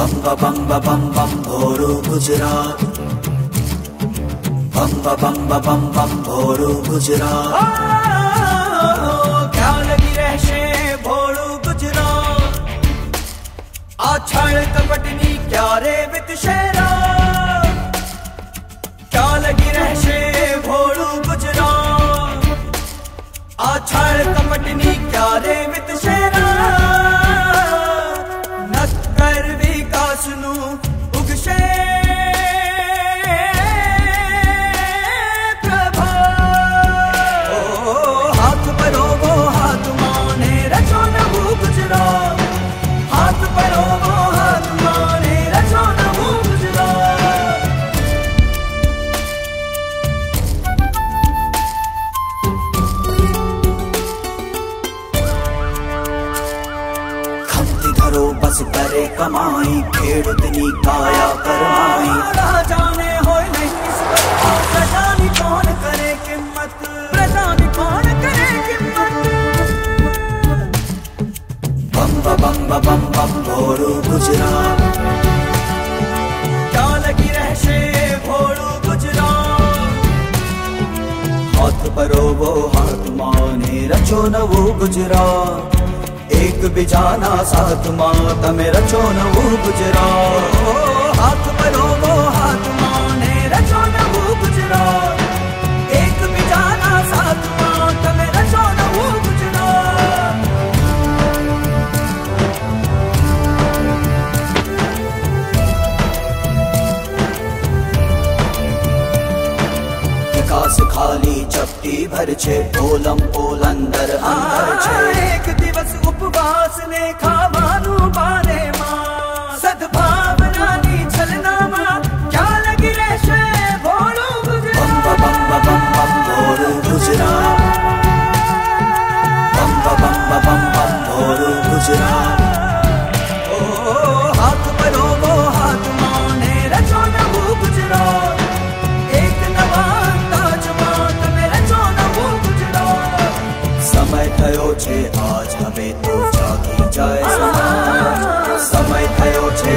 बम बम बम बम भोरो गुजरात बम बम बम बम भोरो गुजरात क्या लगी रहशे भोरो गुजरात आछाड़ कपटनी क्या रे वित शेरा? क्या लगी रहशे भोरो गुजरात आछाड़ कपटनी क्या रे वित शेरा? afternoon. Who can share? मारो बस करे कमाई खेड़ उतनी काया करवाई राजा करे बम बम बम बम भोरू गुजरा भोरू गुजरा हाथ परो वो हाथ माने रचो न वो गुजरा एक बिछाना साथ माँ तमें रचो न वो गुजरा। हाथ बनो हाथ ખાલી ચપટી ભર છે ઓલમ પોલ અંદર અંદર છે એક દિવસ ઉપવાસ ને ખાવાનું થયો છે આજ હવે તો જાગી જાય સમાજ સમય થયો છે